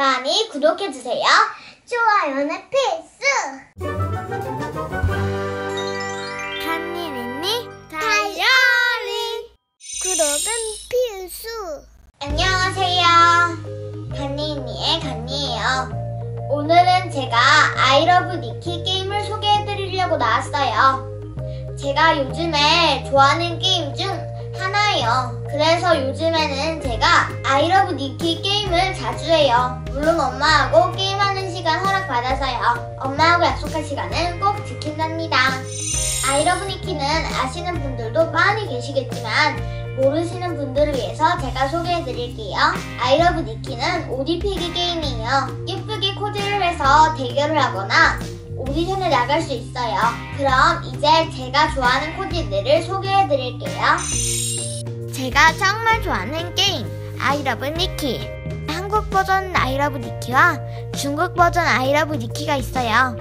많이 구독해주세요. 좋아요는 필수! 간니닌니 다이어리! 구독은 필수! 안녕하세요. 간니닌니의 간니예요. 오늘은 제가 아이러브 니키 게임을 소개해드리려고 나왔어요. 제가 요즘에 좋아하는 게임 중 하나예요. 그래서 요즘에는 제가 아이러브 니키 게임 을 자주 해요. 물론 엄마하고 게임하는 시간 허락받아서요. 엄마하고 약속한 시간은 꼭 지킨답니다. 아이러브 니키는 아시는 분들도 많이 계시겠지만 모르시는 분들을 위해서 제가 소개해 드릴게요. 아이러브 니키는 옷 입히기 게임이에요. 예쁘게 코디를 해서 대결을 하거나 오디션에 나갈 수 있어요. 그럼 이제 제가 좋아하는 코디들을 소개해 드릴게요. 제가 정말 좋아하는 게임 아이러브 니키 한국 버전 아이러브 니키와 중국 버전 아이러브 니키가 있어요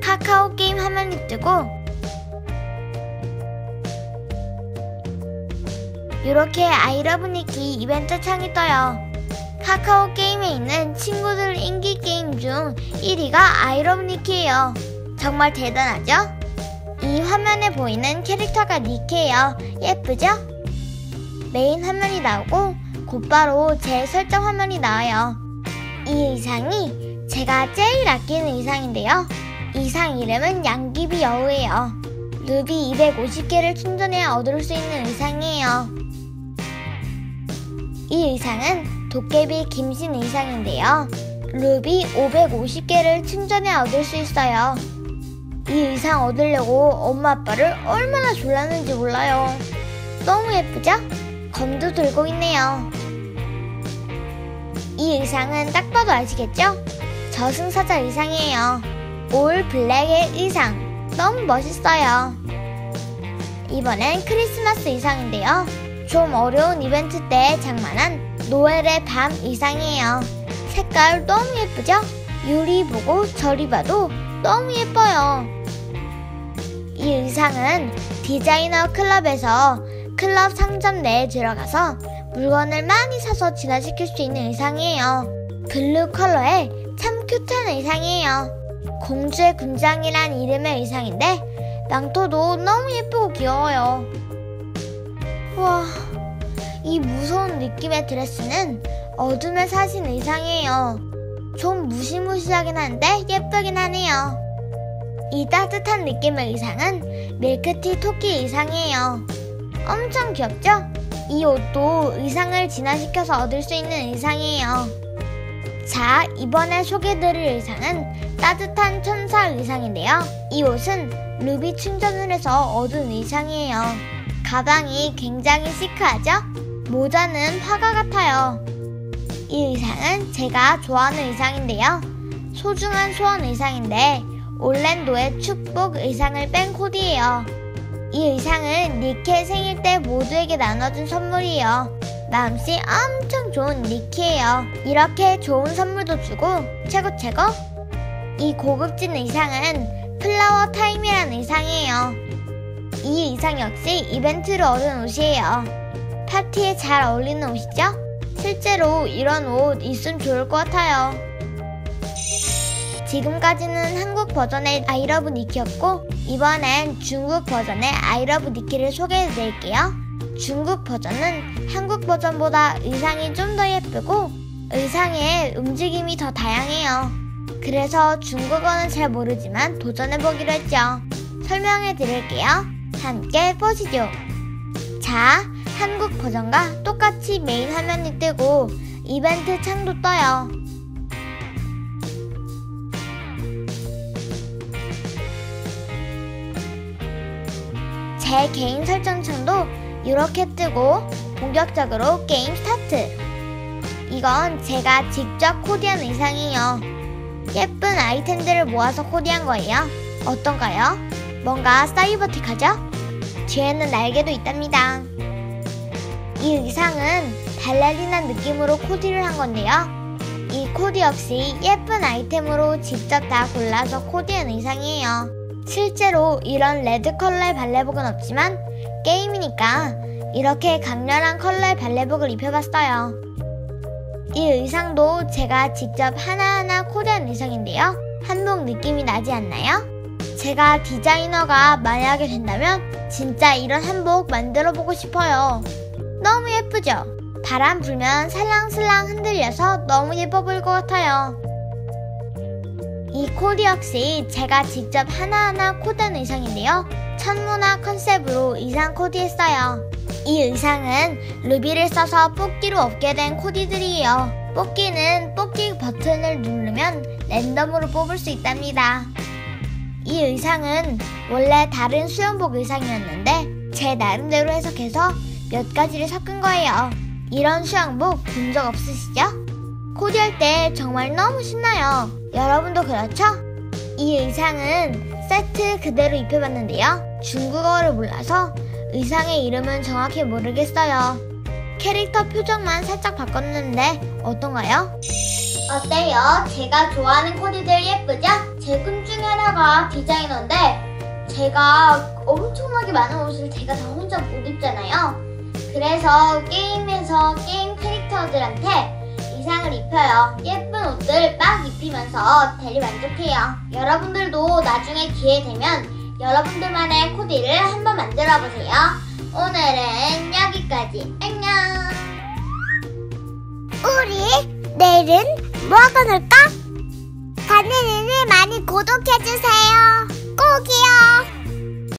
카카오 게임 화면이 뜨고 이렇게 아이러브 니키 이벤트 창이 떠요 카카오 게임에 있는 친구들 인기 게임 중 1위가 아이러브 니키예요 정말 대단하죠? 이 화면에 보이는 캐릭터가 니키예요 예쁘죠? 메인 화면이 나오고 곧바로 제 설정 화면이 나와요. 이 의상이 제가 제일 아끼는 의상인데요. 의상 이름은 양귀비 여우예요. 루비 250개를 충전해야 얻을 수 있는 의상이에요. 이 의상은 도깨비 김신 의상인데요. 루비 550개를 충전해 얻을 수 있어요. 이 의상 얻으려고 엄마 아빠를 얼마나 졸랐는지 몰라요. 너무 예쁘죠? 검도 들고 있네요. 이 의상은 딱 봐도 아시겠죠? 저승사자 의상이에요. 올 블랙의 의상. 너무 멋있어요. 이번엔 크리스마스 의상인데요. 좀 어려운 이벤트 때 장만한 노엘의 밤 의상이에요. 색깔 너무 예쁘죠? 유리 보고 저리 봐도 너무 예뻐요. 이 의상은 디자이너 클럽에서 클럽 상점 내에 들어가서 물건을 많이 사서 진화시킬 수 있는 의상이에요. 블루 컬러의 참 cute한 의상이에요. 공주의 군장이란 이름의 의상인데 망토도 너무 예쁘고 귀여워요. 와, 이 무서운 느낌의 드레스는 어둠의 사신 의상이에요. 좀 무시무시하긴 한데 예쁘긴 하네요. 이 따뜻한 느낌의 의상은 밀크티 토끼 의상이에요. 엄청 귀엽죠? 이 옷도 의상을 진화시켜서 얻을 수 있는 의상이에요. 자, 이번에 소개드릴 의상은 따뜻한 천사 의상인데요. 이 옷은 루비 충전을 해서 얻은 의상이에요. 가방이 굉장히 시크하죠? 모자는 화가 같아요. 이 의상은 제가 좋아하는 의상인데요. 소중한 소원 의상인데 올랜도의 축복 의상을 뺀 코디예요. 이 의상은 니키의 생일 때 모두에게 나눠준 선물이에요. 마음씨 엄청 좋은 니키예요. 이렇게 좋은 선물도 주고 최고 최고. 이 고급진 의상은 Flower Time이라는 의상이에요. 이 의상 역시 이벤트로 얻은 옷이에요. 파티에 잘 어울리는 옷이죠? 실제로 이런 옷 있으면 좋을 것 같아요. 지금까지는 한국 버전의 아이러브 니키였고 이번엔 중국 버전의 아이러브 니키를 소개해 드릴게요. 중국 버전은 한국 버전보다 의상이 좀 더 예쁘고 의상의 움직임이 더 다양해요. 그래서 중국어는 잘 모르지만 도전해 보기로 했죠. 설명해 드릴게요. 함께 보시죠. 자, 한국 버전과 똑같이 메인 화면이 뜨고 이벤트 창도 떠요. 제 개인 설정창도 이렇게 뜨고 본격적으로 게임 스타트. 이건 제가 직접 코디한 의상이에요. 예쁜 아이템들을 모아서 코디한 거예요. 어떤가요? 뭔가 사이버틱하죠? 뒤에는 날개도 있답니다. 이 의상은 발레리나 느낌으로 코디를 한 건데요. 이 코디 역시 예쁜 아이템으로 직접 다 골라서 코디한 의상이에요. 실제로 이런 레드 컬러의 발레복은 없지만 게임이니까 이렇게 강렬한 컬러의 발레복을 입혀봤어요. 이 의상도 제가 직접 하나하나 코디한 의상인데요. 한복 느낌이 나지 않나요? 제가 디자이너가 만약에 된다면 진짜 이런 한복 만들어 보고 싶어요. 너무 예쁘죠? 바람 불면 살랑살랑 흔들려서 너무 예뻐 보일 것 같아요. 이 코디 역시 제가 직접 하나하나 코디한 의상인데요. 천문화 컨셉으로 의상 코디했어요. 이 의상은 루비를 써서 뽑기로 얻게 된 코디들이에요. 뽑기는 뽑기 버튼을 누르면 랜덤으로 뽑을 수 있답니다. 이 의상은 원래 다른 수영복 의상이었는데 제 나름대로 해석해서 몇 가지를 섞은 거예요. 이런 수영복 본 적 없으시죠? 코디할 때 정말 너무 신나요. 여러분도 그렇죠? 이 의상은 세트 그대로 입혀봤는데요. 중국어를 몰라서 의상의 이름은 정확히 모르겠어요. 캐릭터 표정만 살짝 바꿨는데 어떤가요? 어때요? 제가 좋아하는 코디들 예쁘죠? 제 꿈 중에 하나가 디자이너인데 제가 엄청나게 많은 옷을 제가 다 혼자 못 입잖아요. 그래서 게임에서 게임 캐릭터들한테 의상을 입혀요. 예쁜 옷들 막 입히면서 대리만족해요. 여러분들도 나중에 기회 되면 여러분들만의 코디를 한번 만들어 보세요. 오늘은 여기까지. 안녕. 우리 내일은 뭐 하고 놀까? 가는이를 많이 구독해주세요. 꼭이요.